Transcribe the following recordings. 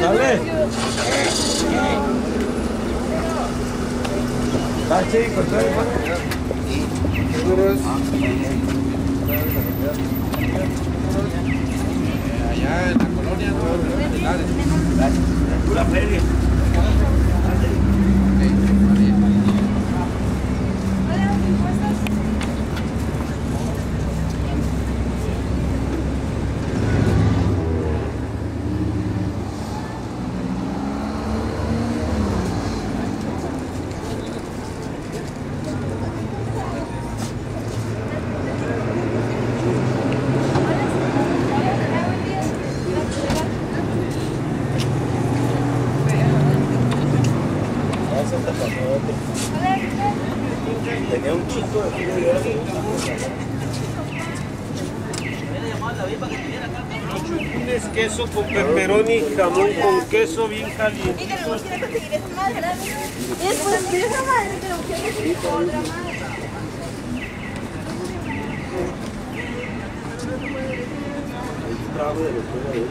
¿Sale? Está chico, Allá en la colonia, no, Pura feria. Tenía un chico de Tienes queso con pepperoni, jamón con queso bien caliente. Y que nos quiere conseguir esa madre. Y después de esa madre que conseguir otra madre. trago de los juegos de ellos.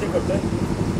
Chico, trae.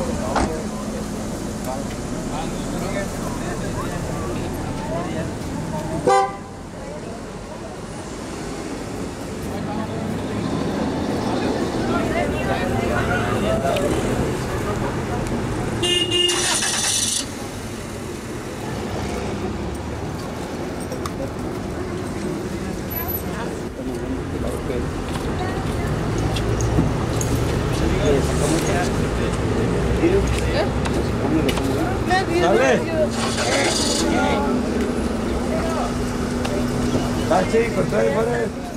Dale. Está chico, trae fuera.